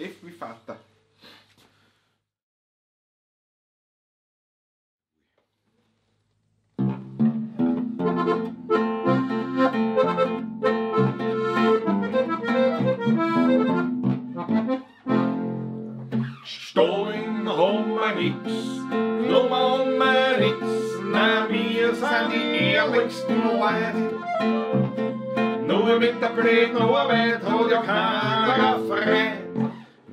F wie Vater. Stollen haben wir nix, drum haben wir nix, na wir sind die ehrlichsten Leute. Nur mit der blöden Arbeit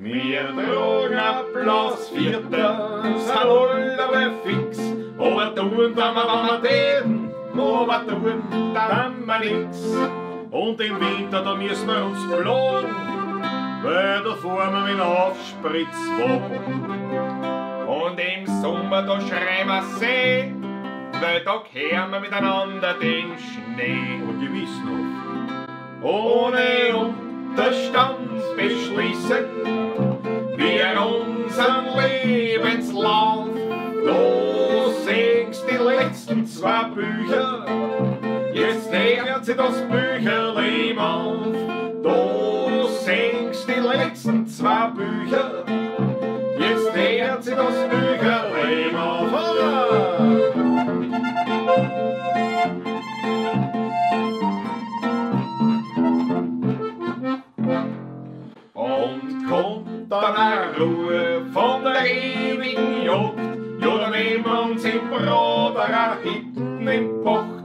Wir tragen Platz Vierter, sind alle fix, aber tun dann wir, wenn wir täten, aber tun dann wir nix. Und im Winter, da müssen wir uns plagen, weil da fahren wir mit Aufspritzwagen. Und im Sommer, da schreien wir See, weil da kehren wir miteinander den Schnee. Aber gewiss noch. Ohne Unterstand beschließen zwei Bücher, jetzt hört sie das Bücherleben auf. Du singst die letzten zwei Bücher, jetzt hört sie das Bücherleben auf. Und kommt dann eine Ruhe von der ewigen Jagd, ja Brater hinten im Pocht.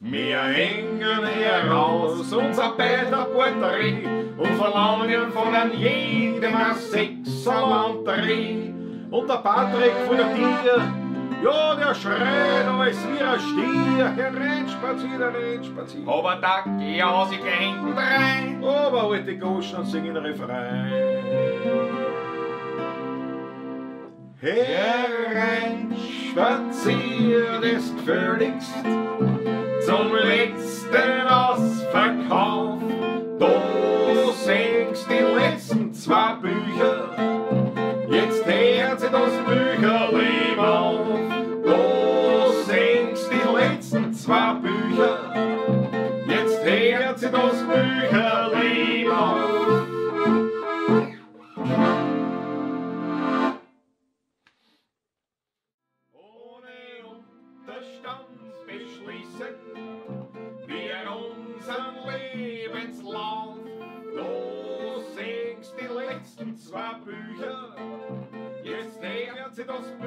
Wir hängen heraus unser Bäderporträt und verlangen von an jedem ein Sechserlandreh. Und der Patrick von der Tier, ja, der schreit als wie ein Stier. Der rennt spaziert, der rennt spaziert. Aber da ja, sie hinten rein. Aber alte Goschen singen Refrain. Hereinspaziert ist gefälligst zum letzten Ausverkauf. Du singst die letzten zwei Bücher, jetzt hört sie das Bücherleben auf. Du singst die letzten zwei Bücher, jetzt hört sie das Bücherleben Verstand beschließen, wir unseren Lebenslauf. Du singst die letzten zwei Bücher, jetzt nähert sie das Buch.